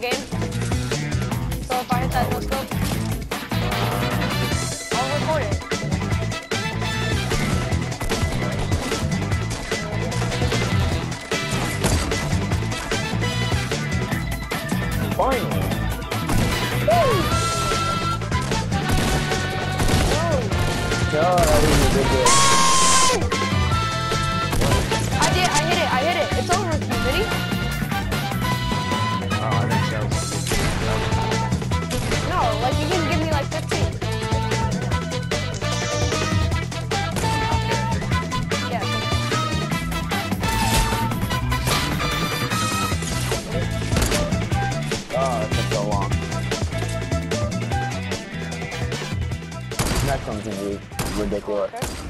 game. So if I hit that no I'll record it. Finally. Woo! No, that was a good like you can give me like 15. Yeah. Oh, it took so long. Next one's gonna be ridiculous. Okay.